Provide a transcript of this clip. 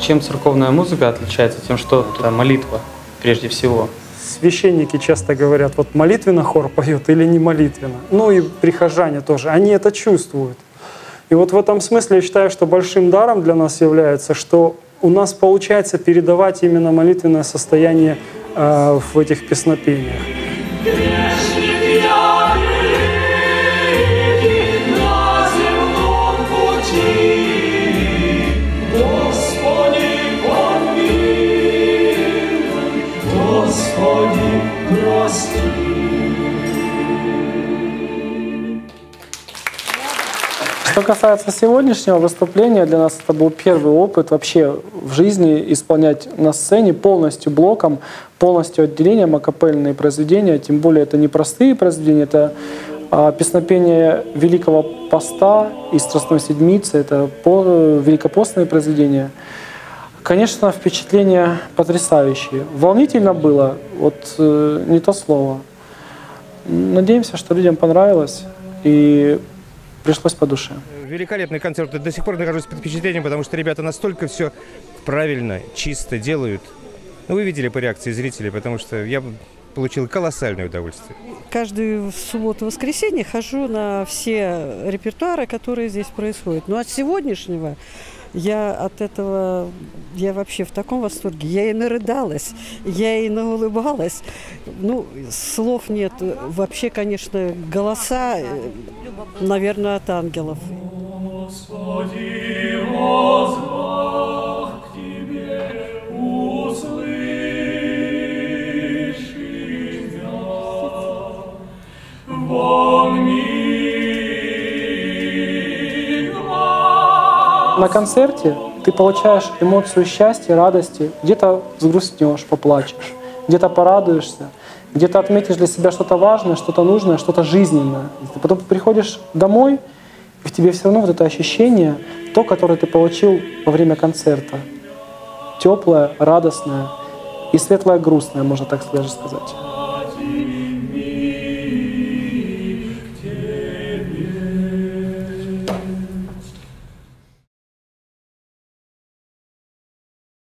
Чем церковная музыка отличается? Тем, что это молитва прежде всего. Священники часто говорят, вот молитвенно хор поет или не молитвенно. Ну и прихожане тоже, они это чувствуют. И вот в этом смысле я считаю, что большим даром для нас является, что у нас получается передавать именно молитвенное состояние э, в этих песнопениях. Что касается сегодняшнего выступления, для нас это был первый опыт вообще в жизни исполнять на сцене полностью блоком, полностью отделением акапельные произведения, тем более это не простые произведения, это а, песнопение Великого Поста и Страстной Седмицы, это по, великопостные произведения. Конечно, впечатления потрясающие. Волнительно было, вот э, не то слово. Надеемся, что людям понравилось и пришлось по душе. Великолепный концерт. До сих пор нахожусь под впечатлением, потому что ребята настолько все правильно, чисто делают. Ну, вы видели по реакции зрителей, потому что я получил колоссальное удовольствие. Каждую субботу-воскресенье хожу на все репертуары, которые здесь происходят. Но от сегодняшнего я от этого, я вообще в таком восторге. Я и нарыдалась, я и наулыбалась. Ну, слов нет. Вообще, конечно, голоса, э, наверное, от ангелов. Господи, возвах. На концерте ты получаешь эмоцию счастья, радости, где-то взгрустнешь, поплачешь, где-то порадуешься, где-то отметишь для себя что-то важное, что-то нужное, что-то жизненное. Ты потом приходишь домой, и в тебе все равно вот это ощущение, то, которое ты получил во время концерта. Теплое, радостное и светлое, грустное, можно так даже сказать.